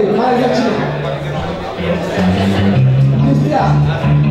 Ok, vai gatinho. Cristian.